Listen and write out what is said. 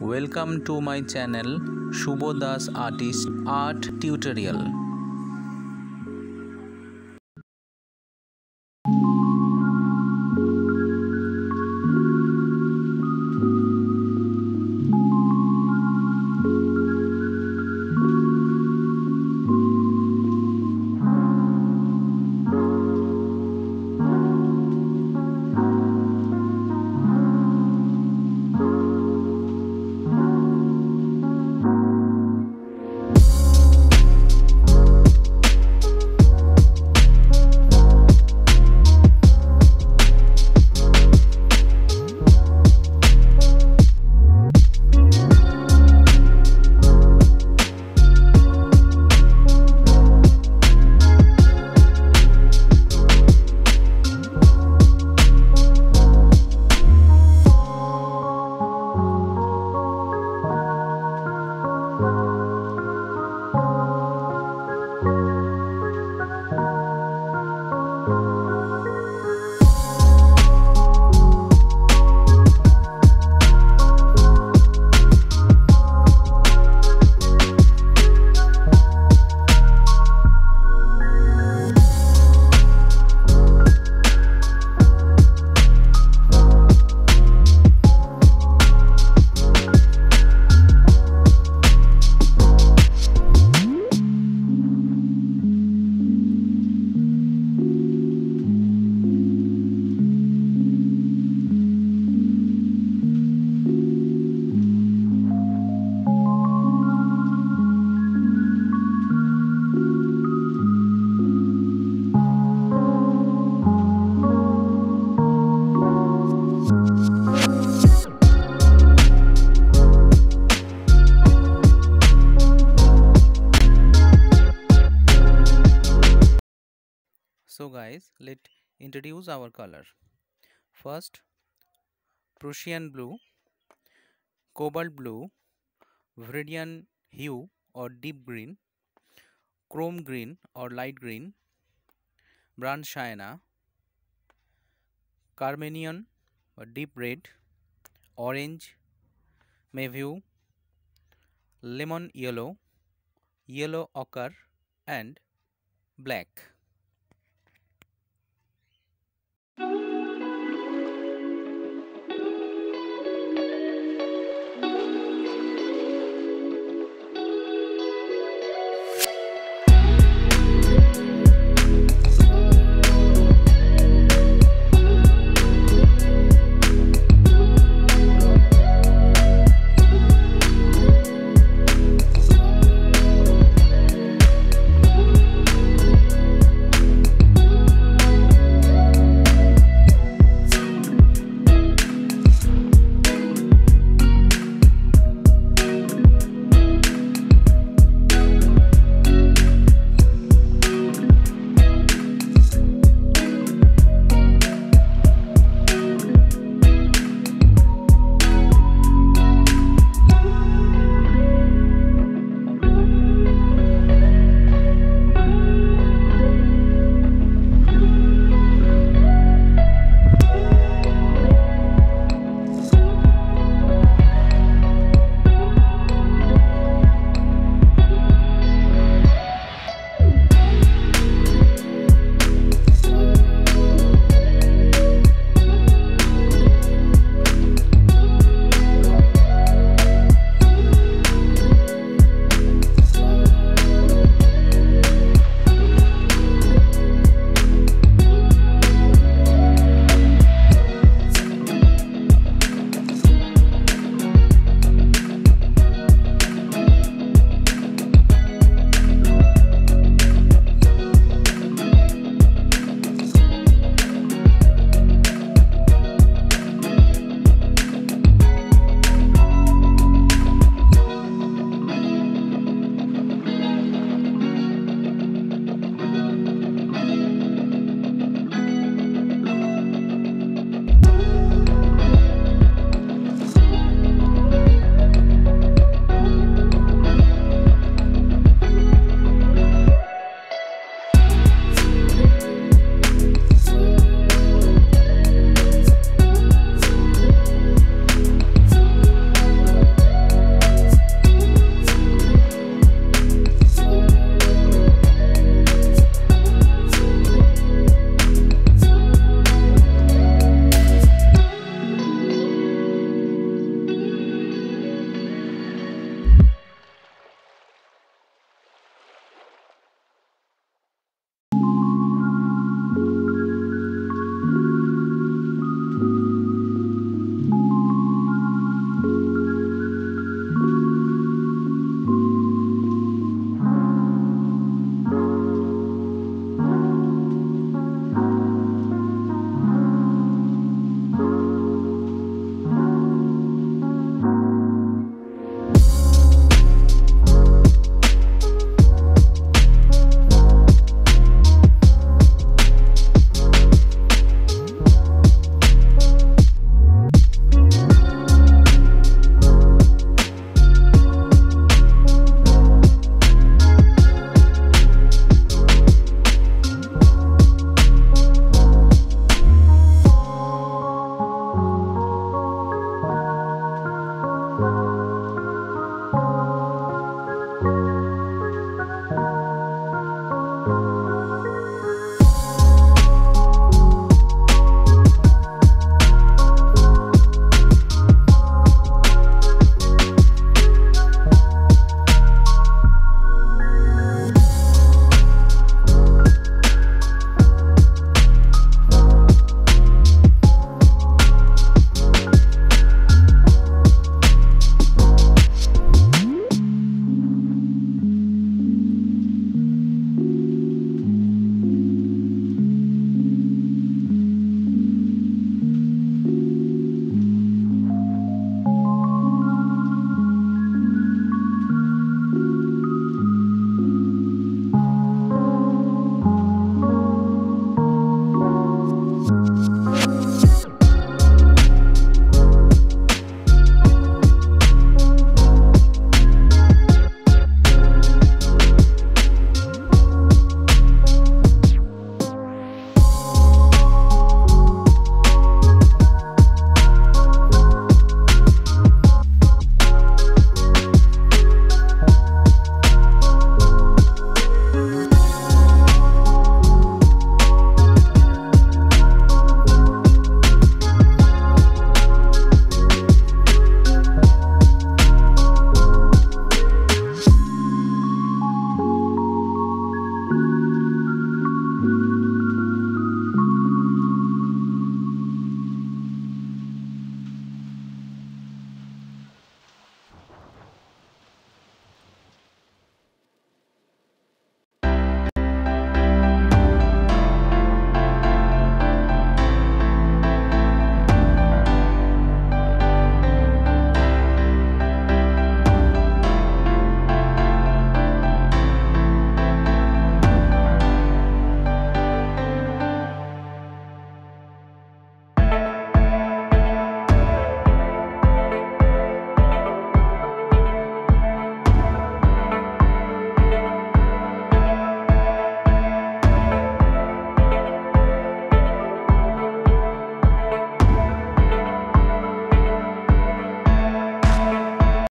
Welcome to my channel Shubh Das artist art tutorial let introduce our color. First, Prussian blue, cobalt blue, viridian hue or deep green, chrome green or light green, burnt sienna, carminian or deep red, orange, mauve, lemon yellow, yellow ochre and black.